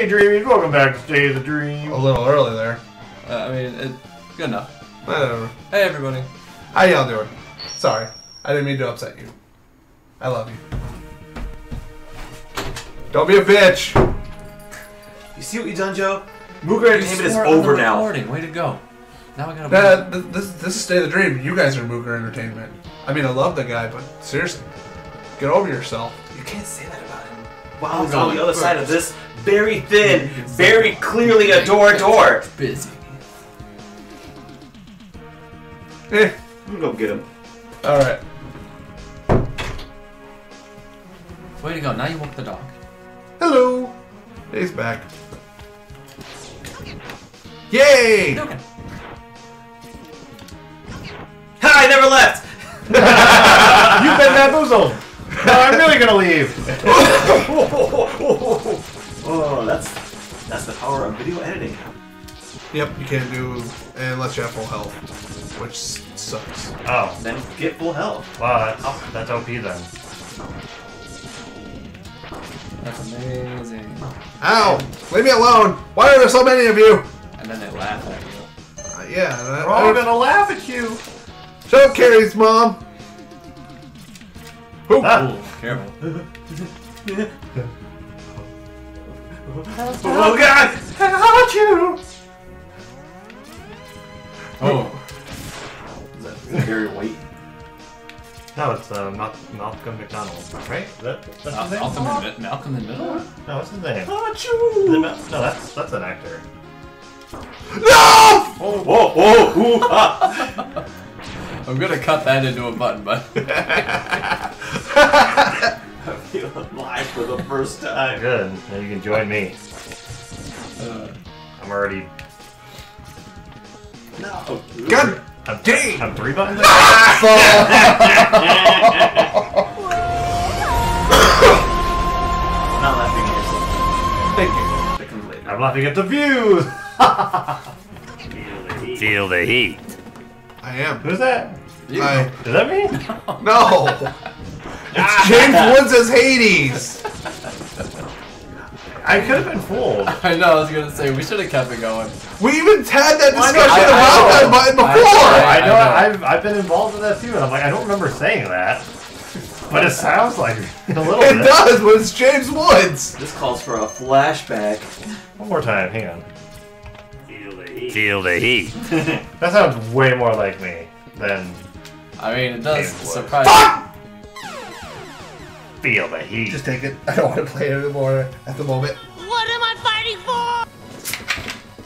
Hey, Dreamies, welcome back to Stay the Dream. A little early there. Uh, I mean, it, good enough. Whatever. Hey, everybody. How y'all doing? Sorry. I didn't mean to upset you. I love you. Don't be a bitch. You see what you done, Joe? Mooger Entertainment is over now. recording. Way to go. Now I gotta. Nah, th- this, this is Stay the Dream. You guys are Mooger Entertainment. I mean, I love the guy, but seriously, get over yourself. You can't say that about. Wow, I'll he's on the other first. side of this, very thin, very clearly a door door. busy. Eh, I'm gonna go get him. alright. Way to go. Now you walk the dog. Hello. He's back. Yay! Okay. Ha! I never left. You've been bamboozled. No, I'm really gonna leave. oh, that's that's the power of video editing. Yep, you can't do unless you have full health, which sucks. Oh, Then get full health. wow, that's, that's OP then. That's amazing. Ow! Leave me alone! Why are there so many of you? And then they laugh at you. Uh, yeah, that, We're all gonna laugh at you. Shut up, Carrie's mom! Ooh. Ah. Ooh, careful. Oh God! How'd you? Oh. Is that Gary White? No, it's uh, Mal- Malcolm McDonald, right? That, that's his name? Malcolm in, Mid- Malcolm in Middle? No, what's his name? Is it Achoo! Mal- no, that's that's an actor. No! Whoa! Whoa! Whoa! Ooh, ah. I'm gonna cut that into a button, but I feel alive for the first time. Good. Now you can join me. uh, I'm already. No. God I'm, dang! I'm three buttons. Not laughing at yourself. Thank you. That comes later. I'm laughing at the views. Feel the heat. Feel the heat. I am. Who's that? you. I, Is that me? no! It's James Woods as Hades! I could have been fooled. I know. I was gonna say we should have kept it going. We even had that discussion not? I- about I- that button I- before! I know, I I've, I've been involved in that too, and I'm like, I don't remember saying that. But it sounds like it a little It bit. does, but it's James Woods! This calls for a flashback. One more time, hang on. Feel the heat. Feel the heat. that sounds way more like me than I mean, it does surprise. Fuck! Feel the heat. Just take it. I don't want to play it anymore at the moment. What am I fighting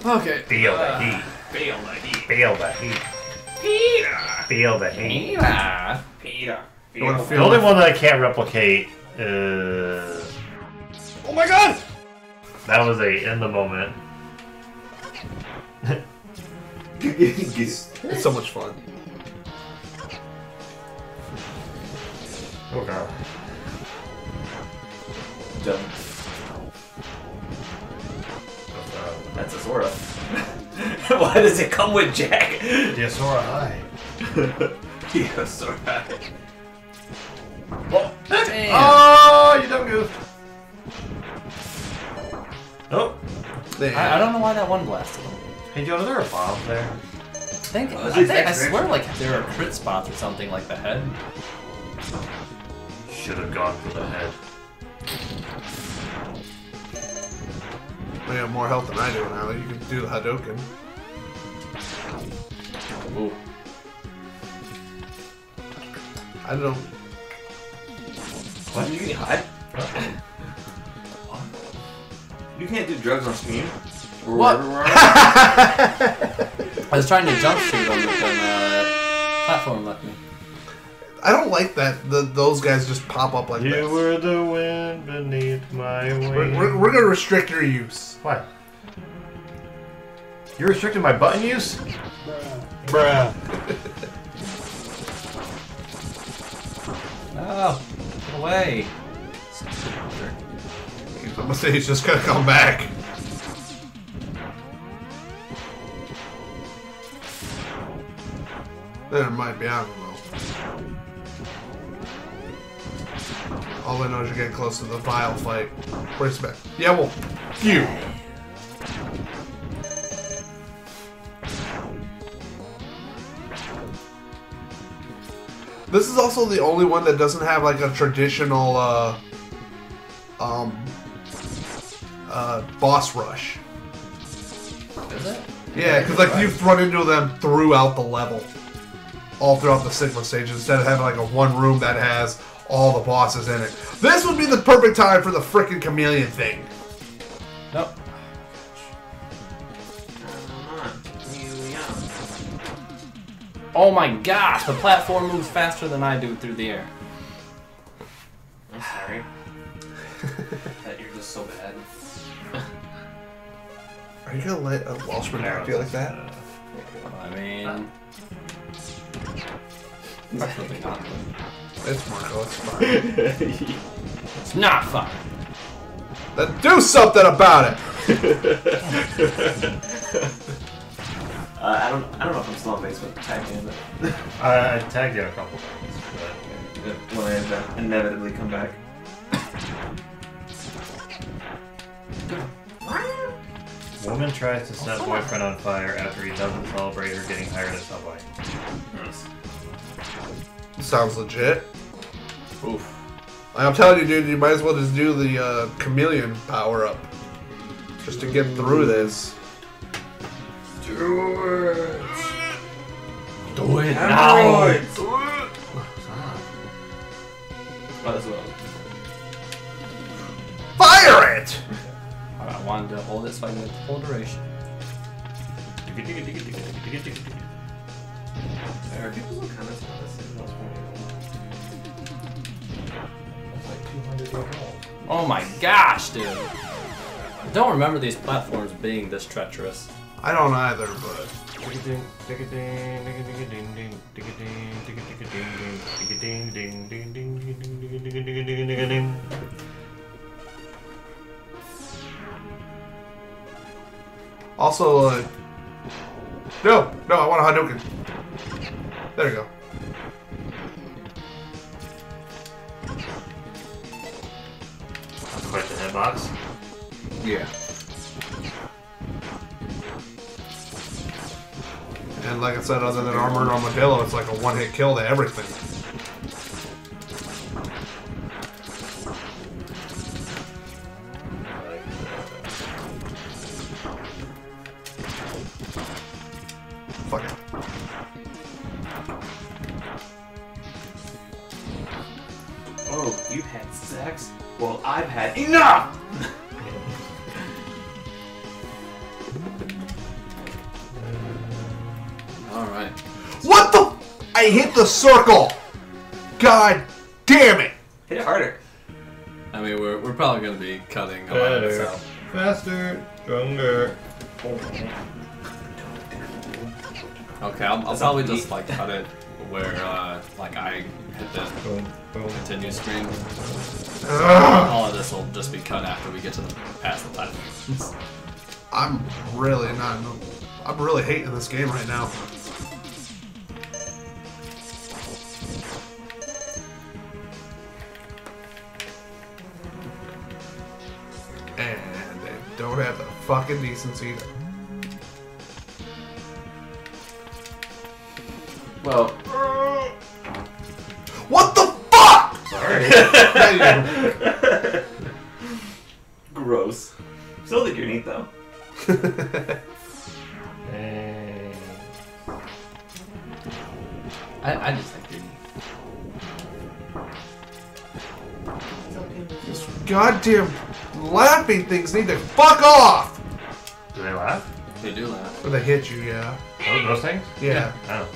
for? Okay. Feel the heat. Feel the heat. Feel the heat. Peter. Feel the heat. Yeah. Peter. You want to The only one that I can't replicate is Oh my god! that was a in the moment. It's so much fun. Oh god. Done. Uh, That's a Sora. Why does it come with Jack? Diasora High. yeah, Sora. Damn. Oh, you dumb goof. Oh. Damn. I, I don't know why that one blasted him. Hey Joe, is there a bomb there? I think, Oh, is I, think I X-ray? swear like there are crit spots or something like the head. Should have gone for the head. You have more health than I do now. You can do the Hadouken. Ooh. I don't know. What? You can hide? You can't do drugs on Steam. Or What? I was trying to jump shoot him, but then uh, platform left me. I don't like that the, those guys just pop up like You that. were the wind beneath my wings. We're, we're, we're gonna restrict your use. What? You're restricting my button use? Bruh. Oh, get away. I'm gonna say he's just gonna come back. There might be, I don't know. All I know is you're getting close to the final fight. Brace back? Yeah, well, you. This is also the only one that doesn't have like a traditional uh, um, uh, boss rush. Is it? Yeah, because like you've run into them throughout the level, all throughout the Sigma stage, instead of having like a one room that has all the bosses in it. This would be the perfect time for the freaking chameleon thing. Nope. Come on. You young. Oh my gosh, the platform moves faster than I do through the air. I'm sorry. that you're just so bad. Are you gonna let a Welshman act you like that? I mean, it's really not. It's Marco. It's fine. It's not fun. then do something about it. Uh, I don't. I don't know if I'm still on base with tag in, but I, I tagged you a couple times. But when I inve- inevitably come back. woman tries to set boyfriend on fire after he doesn't celebrate her getting hired at Subway. Sounds legit. Oof. I'm telling you, dude, you might as well just do the uh, chameleon power up, just to get through this. Do it Hemorrhoids! Oh, that's what I was. Fire it! I wanted to hold it so I the full duration. There are people who comments on this. and that's. Oh my gosh, dude. I don't remember these platforms being this treacherous. I don't either, but also, uh, no, no, I want a Hadouken. There you go. Hitbox. Yeah. And like I said, other than Armored Armadillo, it's like a one-hit kill to everything. I hit the circle! God damn it! Hit it harder. I mean, we're, we're probably going to be cutting a lot of this out. faster, stronger. Okay, I'll, I'll probably just like cut it where uh, like I hit the Boom, boom. continue screen. Ugh. All of this will just be cut after we get to the past the platforms. I'm really not. I'm really hating this game right now. Fucking decency to. Well, What the fuck? Sorry. Gross. Still think you're neat though. Hey. Eh. I, I just think you're neat. Goddamn laughing things need to fuck off! Do laugh. Or they hit you, yeah. Those, those things? Yeah. Oh.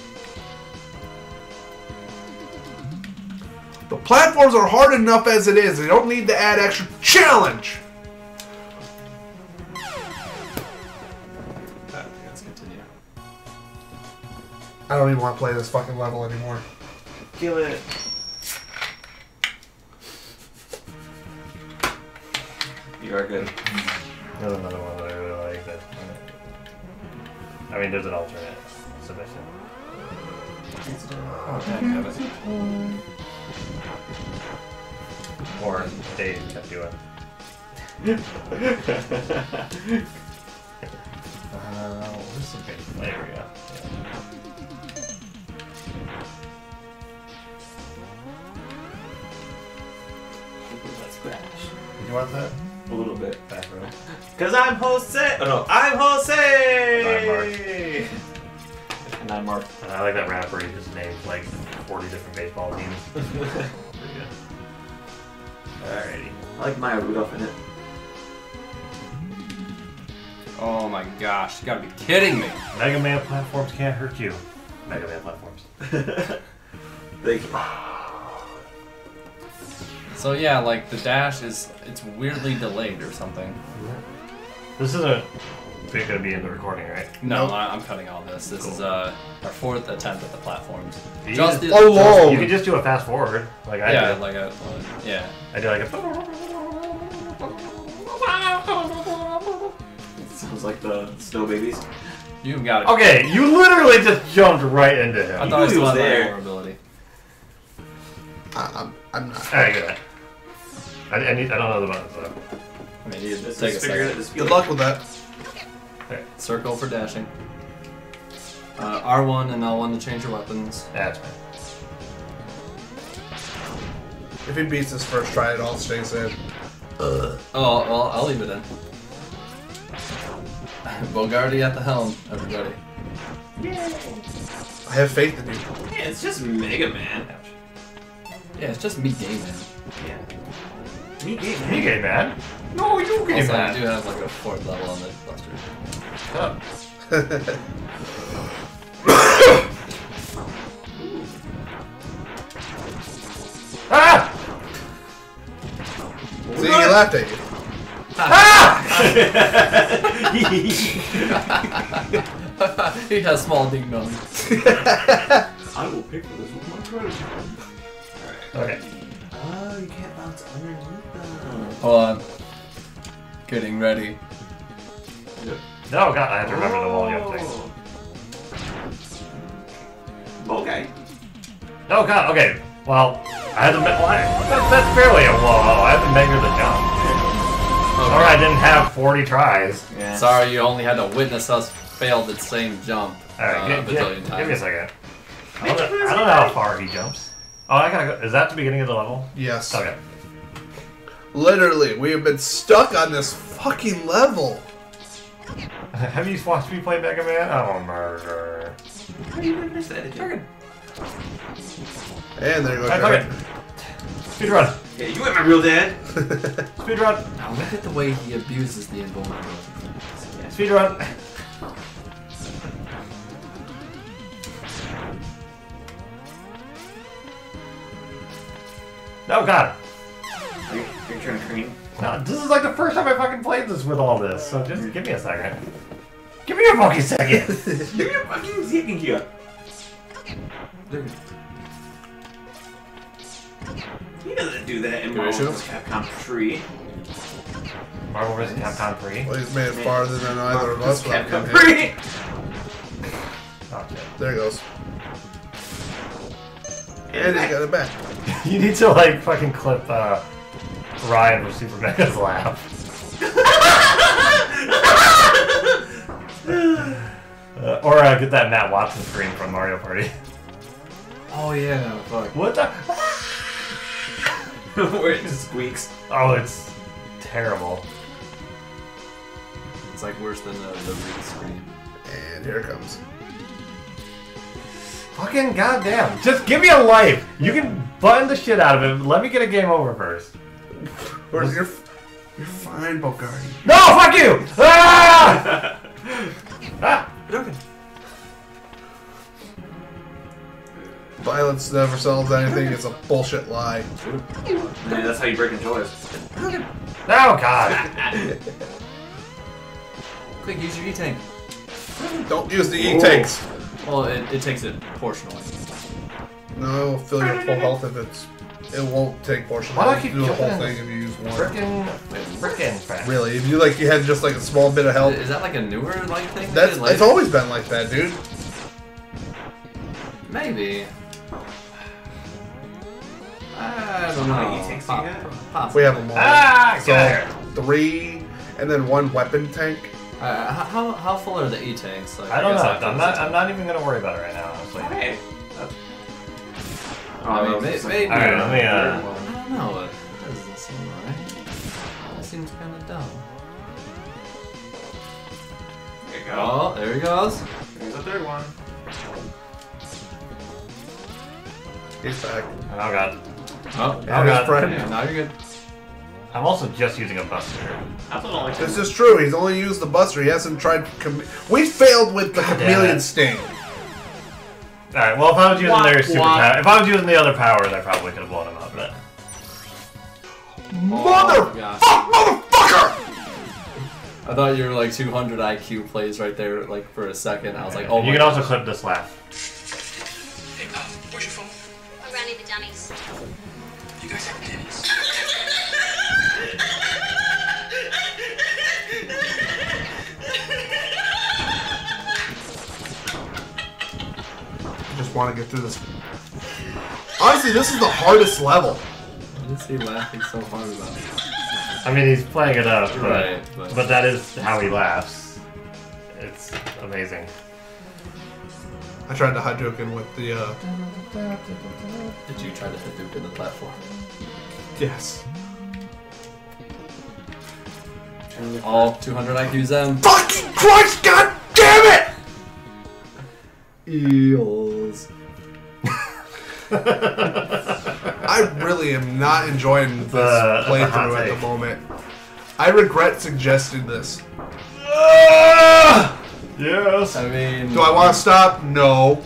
The platforms are hard enough as it is. They don't need to add extra challenge. Let's continue. I don't even want to play this fucking level anymore. Kill it. You are good. There's another one I mean, there's an alternate submission. Oh. Or they kept doing. uh, where's some big There we go. Let's crash. You want that? Yeah. Cause I'm Jose. Oh no, I'm Jose. And I'm Mark. And I like that rapper. He just names like 40 different baseball teams. Pretty good. Alrighty. I like Maya Rudolph in it. Oh my gosh, you gotta be kidding me. Mega Man platforms can't hurt you. Mega Man platforms. Thank you. So yeah, like the dash is it's weirdly delayed or something. This isn't going to be in the recording, right? No, Nope. I, I'm cutting all this. This is uh our fourth attempt at the platforms. You Just just- the, Oh, just- whoa. You can just do a fast forward, like I yeah, do. like a yeah. I do like a. Sounds like the snow babies. You've got it. Okay, you literally just jumped right into him. I thought he was had my there. vulnerability. I, I'm, I'm not. Alright, good. I, I need. I don't know the buttons though. I mean, you Let's take a just figure it second. this Good luck with that. Okay. Circle for dashing. Uh, R1 and L1 to change your weapons. That's fine. If he beats his first try, it all stays in. Oh, well, I'll leave it in. Bogarty at the helm, everybody. I have faith in you. Yeah, it's just Mega Man. Yeah, it's just me game man. Yeah. Me game. Me gay man. No, you gay Also, I man. do have like a fourth level on the Buster. Shut up. Ah! See, he laughed at you. he has small ding dong. I will pick for this with my credit card. Okay. Oh, you can't bounce underneath them. Hold on. Getting ready. No, God, I have to remember the wall you have to take. Okay. Oh God. Okay. Well, I had to. me- Well, I, that, that's barely a wall. I had to measure the jump. Sorry, I didn't have 40 tries. Yeah. Sorry, you only had to witness us fail the same jump All right, uh, gi- a gi- bajillion give me a second. I don't, I don't know how far he jumps. Oh, I gotta go. Is that the beginning of the level? Yes. Okay. Literally, we have been stuck on this fucking level. Have you watched me play Mega Man? I'm a murderer. How do you witness that? again? And there goes Hey, your- fuck it. Speedrun. Yeah, you ain't my real dad. Speed run. Now look at the way he abuses the invulnerability. Speedrun. No, God. Are you, are you trying to train? No, this is like the first time I fucking played this with all this, so just mm. give me a second. Give me a fucking second! Give me a fucking second here. He doesn't do that in Give it a Marvel vs. Capcom 3. Marvel vs. Capcom 3. Well, he's made it farther than either of us. without Capcom 3! Oh, shit. There he goes. And he's got it back. You need to like fucking clip uh, Ryan from Super Mega's laugh. Uh, or uh, get that Matt Watson scream from Mario Party. Oh yeah, fuck. What the? Where it just squeaks. Oh, it's terrible. It's like worse than the, the Reed scream. And here it comes. Fucking goddamn! Just give me a life. You can button the shit out of it. Let me get a game over first. Where's your? You're fine, Bogarty. No, fuck you! Ah! ah! Okay. Violence never solves anything. It's a bullshit lie. Yeah, that's how you break in toys. No, God! Quick, use your E-tank. Don't use the e-tanks. Well, it, it takes it portionally. No, it'll fill your full health if it's. It won't take portion. Why do I keep do the whole jumping thing if you use one. Frickin', frickin' fast. Really, if you like, you had just like a small bit of health. Is that like a newer like thing? they That's did later? it's always been like that, dude. Maybe. I don't know. many E-tanks do you got? We have them all. Ah! so Get out here. three, and then one weapon tank. Uh, how, how full are the E-tanks? Like, I don't guess know. I'm not. I'm not even gonna worry about it right now. Honestly. Hey. I mean, Oh, may- it's like- maybe. Alright, let me, uh, I don't know. It doesn't seem right. That seems kind of dumb. There you go. Oh, there he goes. Here's the third one. He's back. Oh god. Oh, Yeah, his God. friend. yeah, now you're good. I'm also just using a buster. That's what only This is true. He's only used the Buster. He hasn't tried. We failed with the damn Chameleon. Sting. Alright, well if I was using Wah, their wah. superpower, if I was using the other powers, I probably could have blown him up, but. Mother gosh. fuck, motherfucker! I thought you were like 200 IQ plays right there, like for a second. I was like, oh you my can gosh. also clip this laugh. Hey, uh, where's your phone? Just want to get through this. Honestly, this is the hardest level. What is he laughing so hard about? I mean, he's playing it up, but, Right, but- but that is how he laughs. It's amazing. I tried to Hadouken with the. uh... Did you try to Hadouken the platform? Yes. All 200 IQs them. Fucking Christ! God damn it! Eels. I really am not enjoying this The- the playthrough at the moment. I regret suggesting this. Ah! yes! I mean, Do I want to stop? No.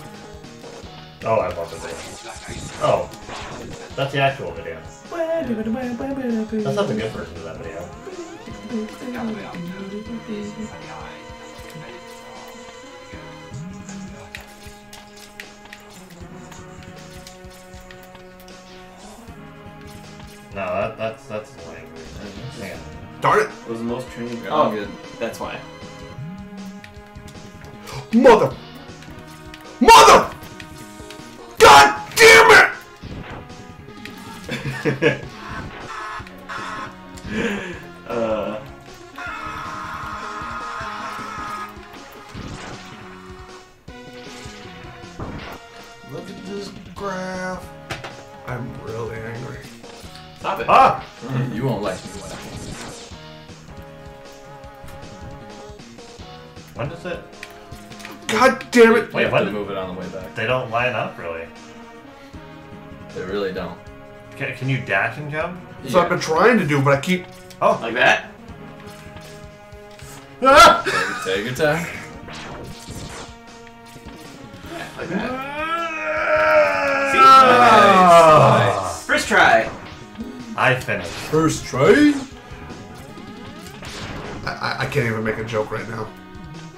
Oh, I love the video. Oh. That's the actual video. That's not the good version of that video. No, that, that's that's annoying. Hang on. Darn it. It was the most training. Oh, Oh, good. that's why. Mother. Mother! God damn it! damn it! I Wait, have what to move it on the way back. They don't line up really. They really don't. Can, can you dash and jump? So I've been trying to do, but I keep. Oh! Like that? Ah! Take, it- take your time. Yeah, like that. See? Ah! Nice. First try. I finished. First try. I, I, I can't even make a joke right now.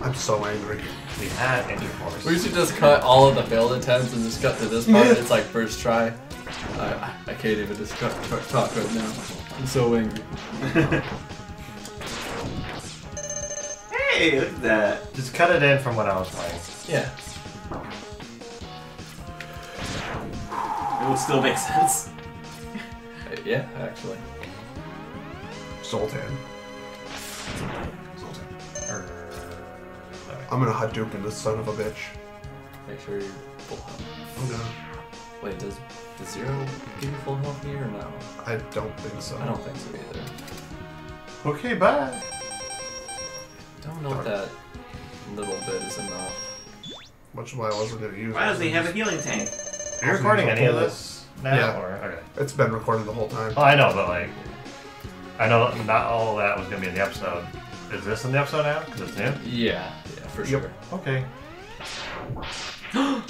I'm so angry. We had any force. We should just cut all of the failed attempts and just cut to this part. It's like first try. I, I, I can't even just cut, cut, talk right now. I'm so angry. Hey, look at that. Just cut it in from when I was playing. Yeah. It would still make sense. Yeah, actually. Zoltan. I'm gonna Hadouken this son of a bitch. Make sure you're full health. I'm gonna. Wait, does does zero give you full health here or no? I don't think so. I don't think so either. Okay, bye. Don't know if that little bit is enough. Much of why I wasn't gonna use Why does he have a healing tank? Are you recording any of this now? Yeah. Or, okay. It's been recorded the whole time. Oh, I know, but like, I know not all of that was gonna be in the episode. Is this in the episode now? Because it's new. Yeah, yeah, for Yep. sure. Okay.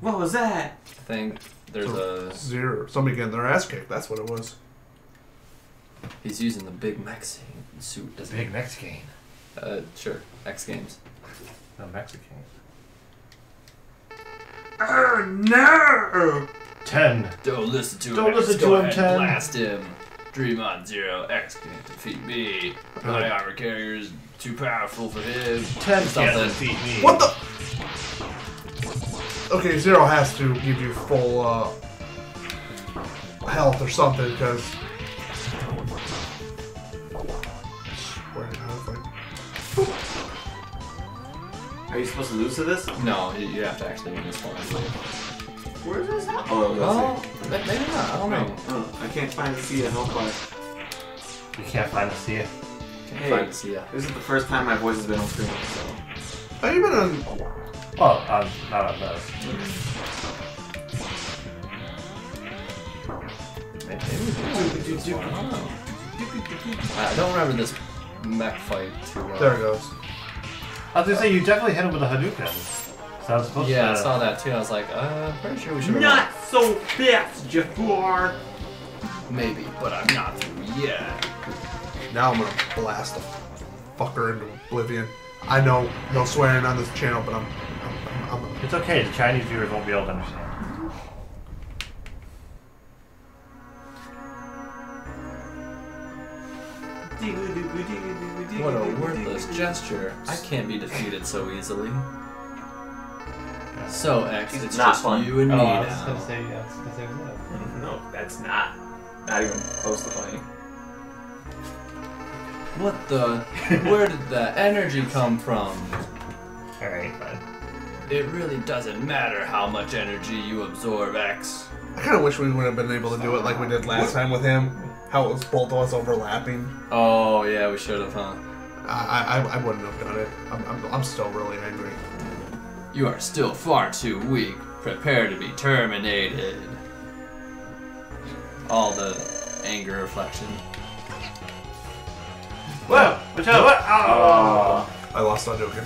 What was that? I think there's a. Zero. Somebody getting their ass kicked. That's what it was. He's using the big Mexican suit. Doesn't Big Mexican. he? Uh, sure. X Games. No Mexican. Oh no! Ten. Don't listen to him. Don't listen Just to him, Ten. and Blast him. Dream on Zero. X can't defeat me. My armor carrier is too powerful for him. Ten can't Something. defeat me. What the? Okay, Zero has to give you full uh, health or something because. Swear to God, if Are you supposed to lose to this? No, you, you have to actually win this one. Where's this at? Oh, Well, that's maybe not. I don't know. Oh, I can't find the see a health bar. You can't find the sea. Can't Hey. hey. see ya. This is the first time my voice has been on screen, so. Have you been on? Well, um, not on those. Maybe we did this one. I don't know. I don't remember this mech fight too well. There it goes. I was gonna say, you definitely hit him with a Hadouken. So I was supposed Yeah, I saw that too. I was like, uh, pretty sure we should have Not so fast, Jafar! Maybe, but I'm not through yet. Now I'm gonna blast the fucker into oblivion. I know no swearing on this channel, but I'm, I'm, I'm, I'm It's okay, the Chinese viewers won't be able to understand. What a worthless gesture. I can't be defeated so easily. So, X, it's not just fun. you and me Oh, now. say, yeah, I was say what? No, that's not. Not even close to funny. What the? Where did that energy come from? Alright, fine. It really doesn't matter how much energy you absorb, X. I kind of wish we would have been able to do it like we did last time with him. How it was both of us overlapping. Oh, yeah, we should have, huh? I, I, I wouldn't have done it. I'm, I'm, I'm still really angry. You are still far too weak. Prepare to be terminated. All the anger reflection. Whoa! Watch out! What? Oh! Uh, I lost on Joker.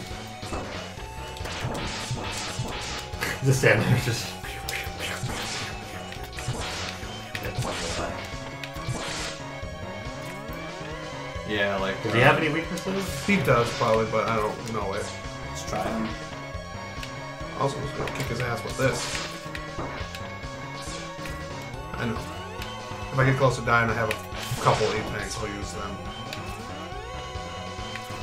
Just stand there, just. Yeah, like. Does he have uh, any weaknesses? He does probably, but I don't know it. Let's try him. Also, was gonna kick his ass with this. I know. If I get close to dying, I have a couple E-tanks. I'll use them.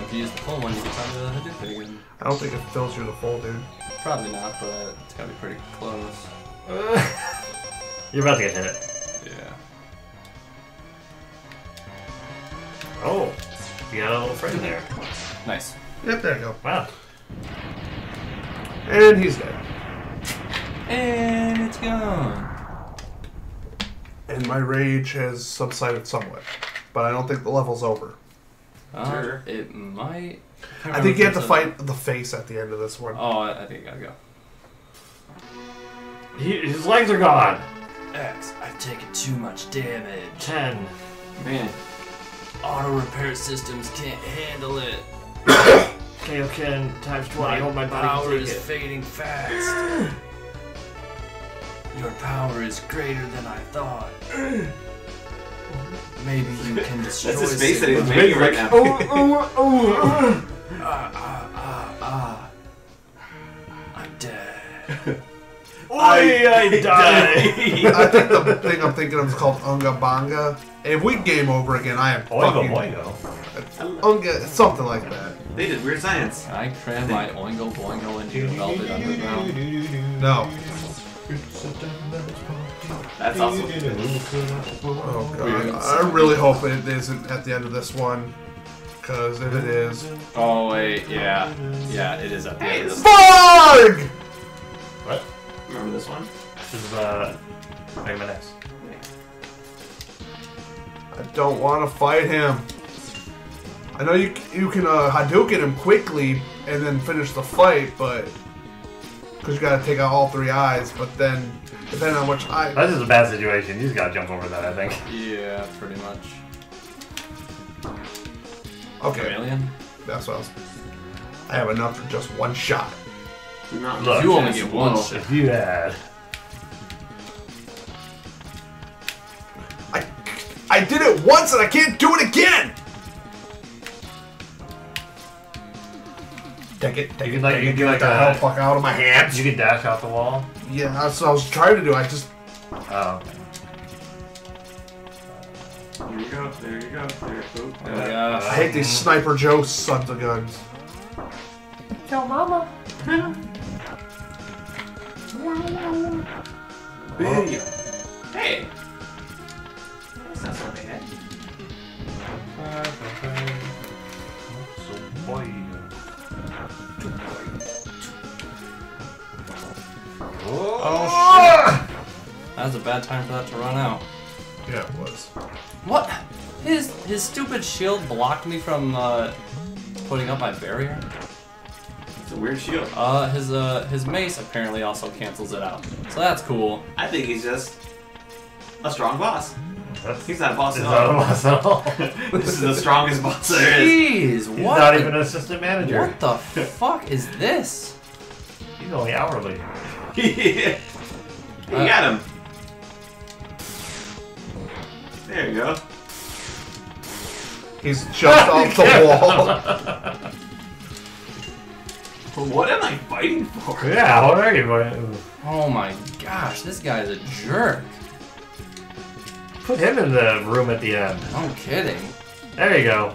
If you use the full one, you can try the Hadouken again. I don't think it fills you the full, dude. Probably not, but it's gotta be pretty close. You're about to get hit. Yeah. Oh! You got a little friend there. Nice. Yep, there you go. Wow. And he's dead. And it's gone. And my rage has subsided somewhat, but I don't think the level's over. Uh, it might. I think you have to fight the face at the end of this one. Oh, I I think I gotta go. He, his legs are gone! X, I've taken too much damage. Ten. Man, Auto repair systems can't handle it. Kaioken times 20. Hold my body power is it. fading fast. Your power is greater than I thought. Maybe you can destroy. that's his face that he's Sigma. making right now. Ah ah ah ah. I'm dead. Oi, I died! I think the thing I'm thinking of is called Unga Banga. If we game over again, I am Oingo fucking boingo. Unga, something like that. They did weird science. I cram my Oingo Boingo into the Velvet Underground? No. That's awesome. Oh god. I really hope it isn't at the end of this one. Because if it is. Oh wait, yeah, yeah, it is at the Hey, end. this- FARG! What? Remember this one? This is, uh, Mega Man X. I don't want to fight him. I know you you can uh, Hadouken him quickly and then finish the fight, but because you got to take out all three eyes. But then, depending on which eye, That's just a bad situation. You just gotta jump over that, I think. Yeah, pretty much. okay, Chameleon? that's what I was. I have enough for just one shot. Not Look, You only get one shot. If you had. I I did it once and I can't do it again. Take it, take You it, can, like- take you it, can get like the a- hell fuck out of my hands. You can dash out the wall. Yeah, that's what I was trying to do. I just Oh. There you go. There you go. There you go. Oh my gosh. I hate these sniper Joe sons of guns. Big. Hey. Oh. That's Oh shit. That was a bad time for that to run out. Yeah, it was. What? His his stupid shield blocked me from uh, putting up my barrier. It's a weird shield. Uh, his uh his mace apparently also cancels it out. So that's cool. I think he's just a strong boss. That's, He's not a boss He's at not a all. boss at all. this is the strongest boss there is. Jeez, He's what? not the- even an assistant manager. What the fuck is this? He's only hourly. you Uh, got him. There you go. He's jumped off the wall. But what am I fighting for? Yeah, what are you going Oh my gosh, this guy's a jerk. Put him in the room at the end. No kidding. There you go.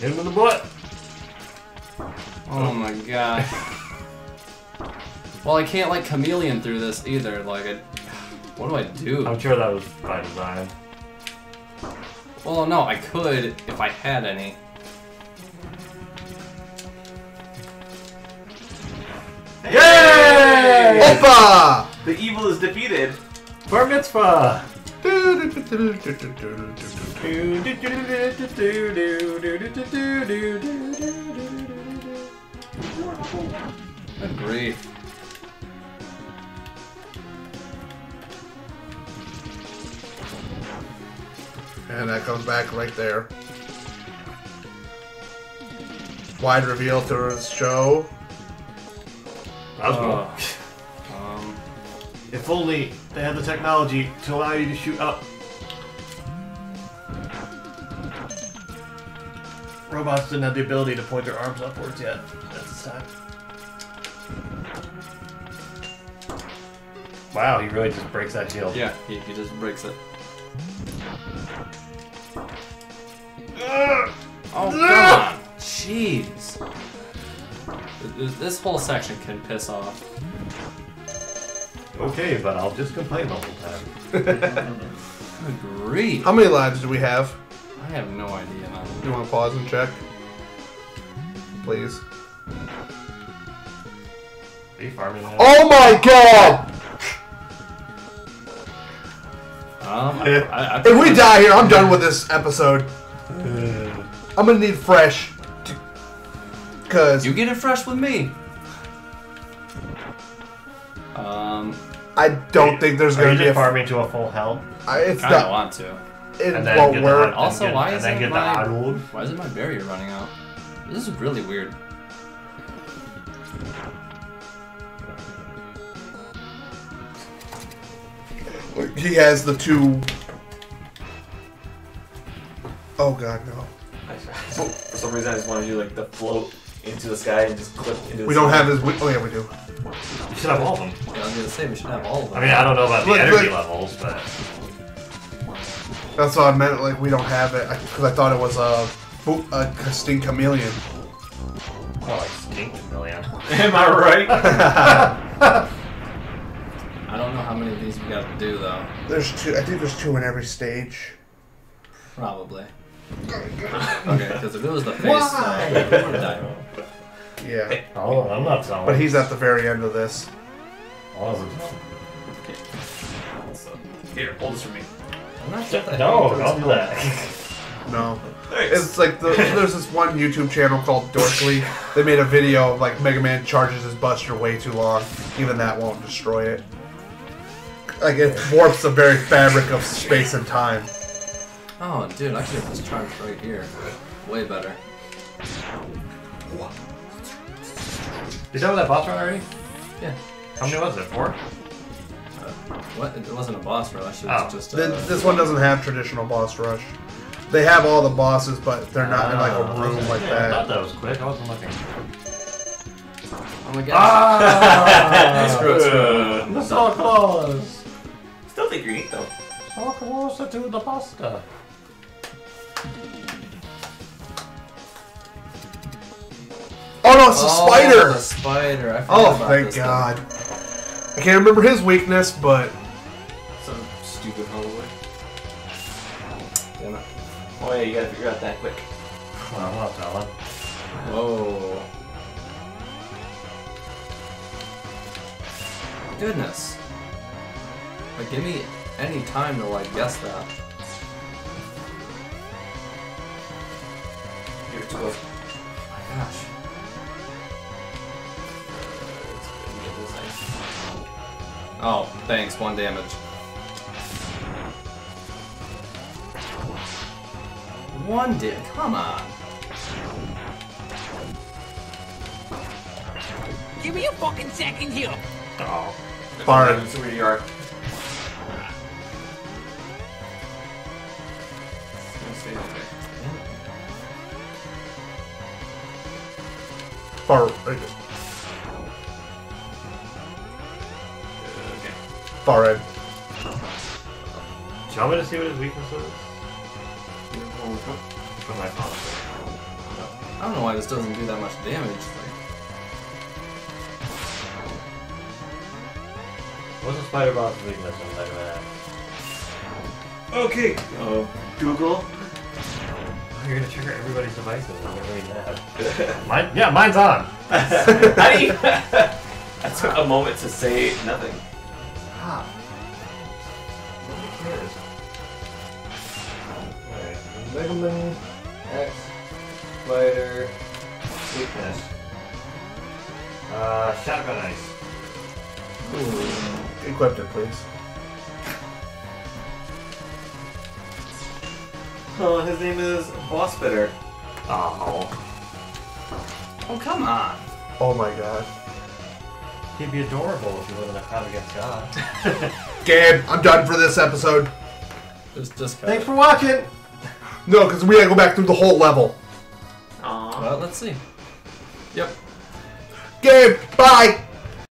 Hit him in the butt. Oh my gosh. well, I can't like chameleon through this either. Like, I, what do I do? I'm sure that was by design. Well, no, I could if I had any. Yay! Opa! The evil is defeated. Bar mitzvah! Good grief. And that comes back right there. Wide reveal to his show. That was. Uh, um, If only they had the technology to allow you to shoot up. Robots didn't have the ability to point their arms upwards yet at this time. Wow, he really just breaks that shield. yeah, he, he just breaks it. Oh, come on. Jeez. Th- th- This whole section can piss off. Okay, but I'll just complain the whole time. Good grief. How many lives do we have? I have no idea, man. You want to pause and check? Please. Are you farming that? Oh my god! I, I, I If we die here, I'm done with this episode. I'm gonna need fresh. Because You get it fresh with me. Um, I don't think there's Are gonna you be just a. farming to a full health? I, it's I don't want to. It And then won't get the work. hot- Also, and why get, is and then it get the my- hot wood? Why isn't my barrier running out? This is really weird. He has the two. Oh god, no. For some reason, I just wanted you like to float into the sky and just clip into. We the don't sky. have his. Oh yeah, we do. You should have all of them. Yeah, I was gonna say we should have all of them. I mean, I don't know about the Look, energy look. levels, but That's what I meant. Like we don't have it because I thought it was a bo- a Sting Chameleon. more like stink million. Am I right? I don't know how many of these we got to do though. There's two. I think there's two in every stage. Probably. Okay, because if it was the face, Why? uh, we would've died. Yeah, Oh, I'm not telling. but he's at the very end of this. Is it- So, here, hold this for me. I'm not sure if that No, don't do goes No. Thanks. it's like the, there's this one YouTube channel called Dorkly. They made a video of like Mega Man charges his Buster way too long. Even that won't destroy it. Like it warps the very fabric of space and time. Oh, dude, I should have just charged right here. Way better. You done with that boss run already? Yeah. How many was it? Four? What? It wasn't a boss rush. It Oh. just. Uh, Then this one doesn't have traditional boss rush. They have all the bosses, but they're not in like a room Ah, like yeah, I thought that. that was quick. I wasn't looking. Oh my god. Ah! Screw it, screw it. so close. Still think you're neat though. So closer to the pasta. No, it's a Oh, spider! The spider. I Oh, about thank this thing. God. I can't remember his weakness, but Some stupid hallway. Damn it. Oh yeah, you gotta figure out that quick. Well, I'm not telling. Whoa. Goodness. Like, give me any time to like guess that. Here, it's close. Oh, thanks. One damage. One did. Come on. Give me a fucking second here. Oh. Fire. That's see what his weakness is? Put my phone. I don't know why this doesn't do that much damage. What's the spider boss weakness in Mega Man X? Okay. Uh, Google. Oh, you're gonna trigger everybody's devices. I'm really mad. Mine, yeah, mine's on. How do you? I took a moment to say nothing. Ah. Uh, shotgun ice. Equipped it, please. Oh, his name is Bospider. Oh, oh come on. Oh my god. he'd be adorable if he wasn't a cloud against God. Gabe, I'm done for this episode. Just, just Thanks for watching. No, because we gotta go back through the whole level. Aww. Well, let's see. Yep. Gabe, bye!